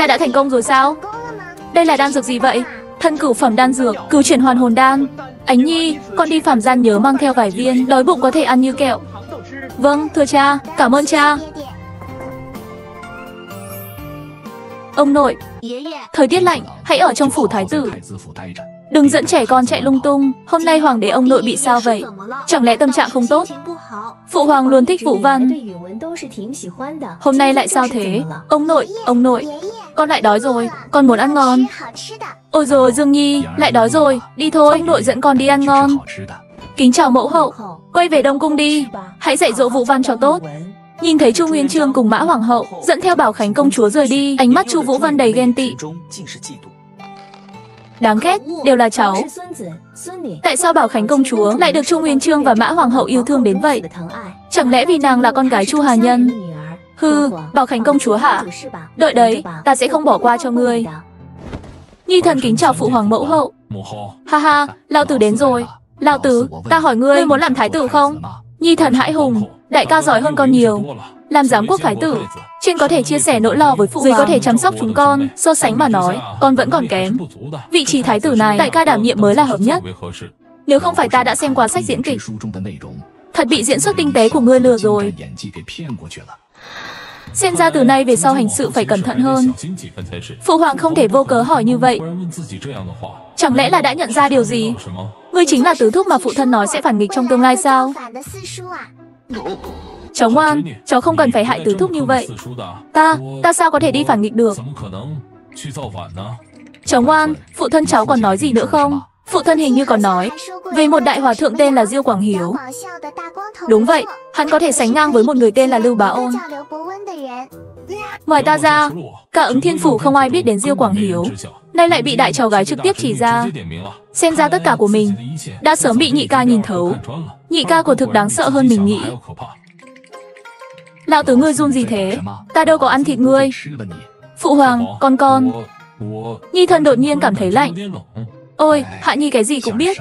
Cha đã thành công rồi sao? Đây là đan dược gì vậy? Thân cửu phẩm đan dược, cửu chuyển hoàn hồn đan. Ánh Nhi, con đi phạm gian nhớ mang theo vài viên, đói bụng có thể ăn như kẹo. Vâng, thưa cha, cảm ơn cha. Ông nội, thời tiết lạnh, hãy ở trong phủ thái tử. Đừng dẫn trẻ con chạy lung tung, hôm nay hoàng đế ông nội bị sao vậy? Chẳng lẽ tâm trạng không tốt? Phụ hoàng luôn thích Vũ Văn. Hôm nay lại sao thế? Ông nội, ông nội, con lại đói rồi, con muốn ăn ngon. Ôi rồi Dương Nhi, lại đói rồi, đi thôi, ông nội dẫn con đi ăn ngon. Kính chào mẫu hậu, quay về Đông Cung đi, hãy dạy dỗ Vũ Văn cho tốt. Nhìn thấy Chu Nguyên Chương cùng Mã Hoàng hậu dẫn theo Bảo Khánh công chúa rời đi, ánh mắt Chu Vũ Văn đầy ghen tị. Đáng ghét, đều là cháu. Tại sao Bảo Khánh công chúa lại được Chu Nguyên Chương và Mã Hoàng hậu yêu thương đến vậy? Chẳng lẽ vì nàng là con gái Chu Hà Nhân? Hừ, Bảo Khánh công chúa hả? Đợi đấy, ta sẽ không bỏ qua cho ngươi. Nhi thần kính chào phụ hoàng mẫu hậu. Ha ha, Lão tử đến rồi. Lão tử, ta hỏi ngươi, ngươi muốn làm thái tử không? Nhi thần hãi hùng, đại ca giỏi hơn con nhiều. Làm giám quốc thái tử, trên có thể chia sẻ nỗi lo với phụ dưới có thể chăm sóc chúng con. So sánh mà nói, con vẫn còn kém. Vị trí thái tử này, đại ca đảm nhiệm mới là hợp nhất. Nếu không phải ta đã xem qua sách diễn kịch, thật bị diễn xuất tinh tế của ngươi lừa rồi. Xem ra từ nay về sau hành sự phải cẩn thận hơn. Phụ hoàng không thể vô cớ hỏi như vậy. Chẳng lẽ là đã nhận ra điều gì? Ngươi chính là tứ thúc mà phụ thân nói sẽ phản nghịch trong tương lai sao? Cháu ngoan, cháu không cần phải hại tứ thúc như vậy. Ta, ta sao có thể đi phản nghịch được? Cháu ngoan, phụ thân cháu còn nói gì nữa không? Phụ thân hình như còn nói về một đại hòa thượng tên là Diêu Quảng Hiếu. Đúng vậy, hắn có thể sánh ngang với một người tên là Lưu Bá Ôn. Ngoài ta ra, cả ứng thiên phủ không ai biết đến Diêu Quảng Hiếu. Nay lại bị đại cháu gái trực tiếp chỉ ra. Xem ra tất cả của mình đã sớm bị nhị ca nhìn thấu. Nhị ca của thực đáng sợ hơn mình nghĩ. Lão tử ngươi run gì thế? Ta đâu có ăn thịt ngươi. Phụ hoàng, con con. Nhi thần đột nhiên cảm thấy lạnh. Ôi, Hạ Nhi cái gì cũng biết.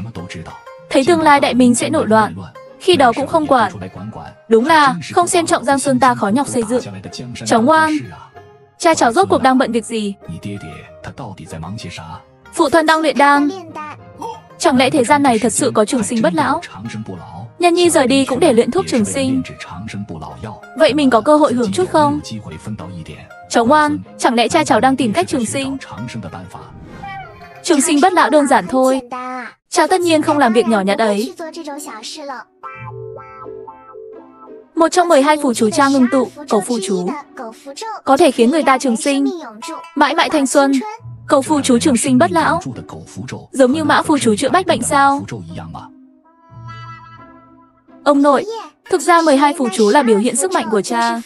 Thấy tương lai đại minh sẽ nổi loạn. Khi đó cũng không quản. Đúng là, không xem trọng Giang Sơn ta khó nhọc xây dựng. Cháu ngoan. Cha cháu rốt cuộc đang bận việc gì? Phụ thân đang luyện đan. Chẳng lẽ thế gian này thật sự có trường sinh bất lão? Nhân Nhi rời đi cũng để luyện thuốc trường sinh. Vậy mình có cơ hội hưởng chút không? Cháu ngoan, chẳng lẽ cha cháu đang tìm cách trường sinh? Trường sinh bất lão đơn giản thôi. Cháu tất nhiên không làm việc nhỏ nhặt ấy. Một trong 12 phù chú cha ngưng tụ, cầu phù chú, có thể khiến người ta trường sinh, mãi mãi thanh xuân. Cầu phù chú trường sinh bất lão, giống như mã phù chú chữa bách bệnh sao? Ông nội, thực ra 12 phù chú là biểu hiện sức mạnh của cha.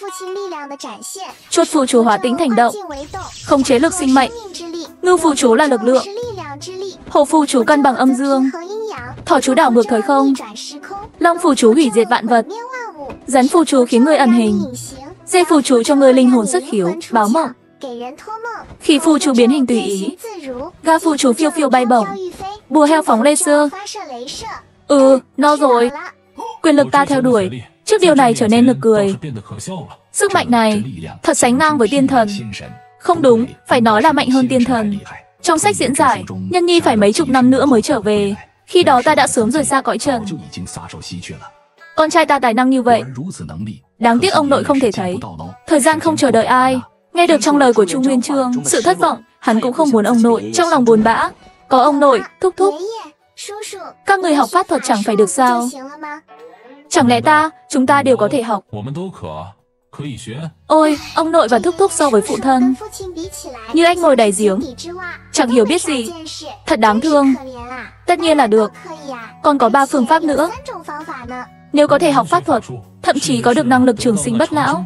Chốt phù chú hóa tính thành động, không chế lực sinh mệnh. Ngưu phù chú là lực lượng. Hổ phù chú cân bằng âm dương. Thỏ chú đảo ngược thời không. Long phù chú hủy diệt vạn vật. Rắn phù chú khiến người ẩn hình. Dê phù chú cho người linh hồn xuất khiếu, báo mộng. Khỉ phù chú biến hình tùy ý. Ga phù chú phiêu phiêu bay bổng. Bùa heo phóng laser. Ừ, no rồi. Quyền lực ta theo đuổi. Trước điều này trở nên nực cười. Sức mạnh này thật sánh ngang với tiên thần. Không đúng, phải nói là mạnh hơn tiên thần. Trong sách diễn giải, Nhân Nhi phải mấy chục năm nữa mới trở về. Khi đó ta đã sớm rời xa cõi trần. Con trai ta tài năng như vậy. Đáng tiếc ông nội không thể thấy. Thời gian không chờ đợi ai. Nghe được trong lời của Chu Nguyên Chương, sự thất vọng, hắn cũng không muốn ông nội, trong lòng buồn bã. Có ông nội, thúc thúc. Các người học pháp thuật chẳng phải được sao? Chẳng lẽ ta, chúng ta đều có thể học? Ôi, ông nội và thúc thúc so với phụ thân. Như anh ngồi đầy giếng. Chẳng hiểu biết gì. Thật đáng thương. Tất nhiên là được. Còn có ba phương pháp nữa. Nếu có thể học pháp thuật Thậm chí có được năng lực trường sinh bất lão.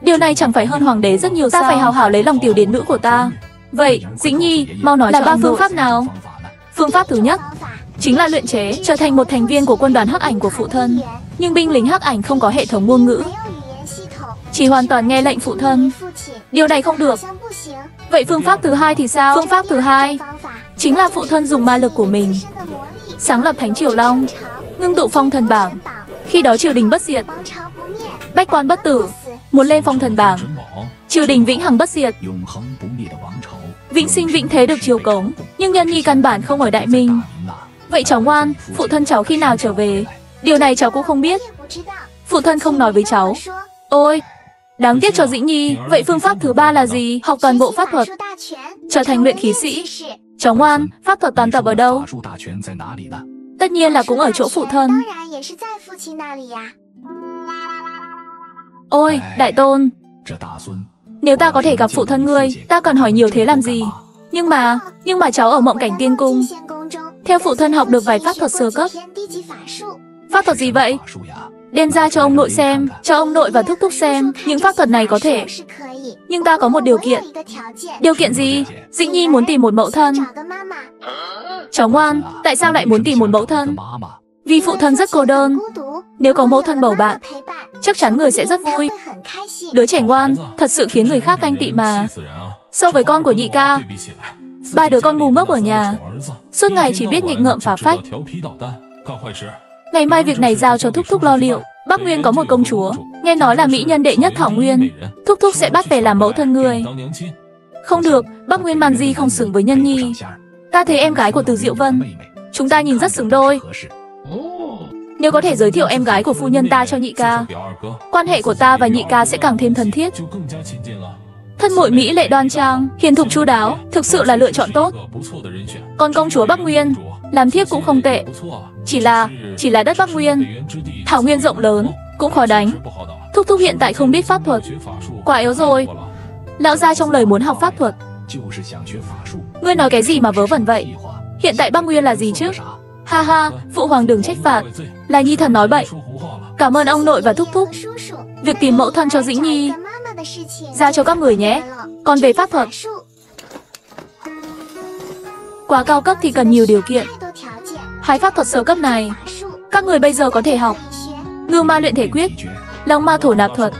Điều này chẳng phải hơn hoàng đế rất nhiều sao? Ta phải hào hảo lấy lòng tiểu điển nữ của ta. Vậy, Dĩnh Nhi, mau nói là ba phương pháp nào? Phương pháp thứ nhất Chính là luyện chế, trở thành một thành viên của quân đoàn hắc ảnh của phụ thân Nhưng binh lính hắc ảnh không có hệ thống ngôn ngữ chỉ hoàn toàn nghe lệnh phụ thân. Điều này không được. Vậy phương pháp thứ hai thì sao? Phương pháp thứ hai chính là phụ thân dùng ma lực của mình sáng lập Thánh Triều Long, ngưng tụ phong thần bảng. Khi đó triều đình bất diệt, bách quan bất tử, muốn lên phong thần bảng, triều đình vĩnh hằng bất diệt. Vĩnh sinh vĩnh thế được triều cống, nhưng nhân nhi căn bản không ở Đại Minh. Vậy cháu ngoan, phụ thân cháu khi nào trở về? Điều này cháu cũng không biết. Phụ thân không nói với cháu. Ôi, đáng tiếc cho Dĩ Nhi. Vậy phương pháp thứ ba là gì? Học toàn bộ pháp thuật, trở thành luyện khí sĩ. Cháu ngoan, pháp thuật toàn tập ở đâu? Tất nhiên là cũng ở chỗ phụ thân. Ôi, đại tôn, nếu ta có thể gặp phụ thân ngươi, ta cần hỏi nhiều thế làm gì? Nhưng mà, nhưng mà cháu ở mộng cảnh tiên cung. Theo phụ thân học được vài pháp thuật sơ cấp. Pháp thuật gì vậy? Đem ra cho ông nội xem, cho ông nội và thúc thúc xem, những pháp thuật này có thể. Nhưng ta có một điều kiện. Điều kiện gì? Dĩnh Nhi muốn tìm một mẫu thân. Cháu ngoan, tại sao lại muốn tìm một mẫu thân? Vì phụ thân rất cô đơn. Nếu có mẫu thân bầu bạn, chắc chắn người sẽ rất vui. Đứa trẻ ngoan, thật sự khiến người khác ganh tị mà. So với con của nhị ca, ba đứa con ngu ngốc ở nhà, suốt ngày chỉ biết nghịch ngợm phá phách. Ngày mai việc này giao cho Thúc Thúc lo liệu. Bắc Nguyên có một công chúa, nghe nói là mỹ nhân đệ nhất Thảo Nguyên. Thúc Thúc sẽ bắt về làm mẫu thân người. Không được, Bắc Nguyên Man Di không xứng với Nhân Nhi. Ta thấy em gái của Từ Diệu Vân, chúng ta nhìn rất xứng đôi. Nếu có thể giới thiệu em gái của phu nhân ta cho nhị ca, quan hệ của ta và nhị ca sẽ càng thêm thân thiết. Thân muội mỹ lệ đoan trang, hiền thục chu đáo, thực sự là lựa chọn tốt. Còn công chúa Bắc Nguyên, làm thiếp cũng không tệ. Chỉ là, chỉ là đất Bắc Nguyên, thảo nguyên rộng lớn, cũng khó đánh. Thúc thúc hiện tại không biết pháp thuật, quá yếu rồi. Lão gia trong lời muốn học pháp thuật. Ngươi nói cái gì mà vớ vẩn vậy? Hiện tại Bắc Nguyên là gì chứ? Ha ha, phụ hoàng đừng trách phạt, là nhi thần nói bậy. Cảm ơn ông nội và thúc thúc. Việc tìm mẫu thân cho Dĩnh Nhi ra cho các người nhé. Còn về pháp thuật, quá cao cấp thì cần nhiều điều kiện. Hai pháp thuật sơ cấp này, các người bây giờ có thể học. Ngưu ma luyện thể quyết, long ma thổ nạp thuật,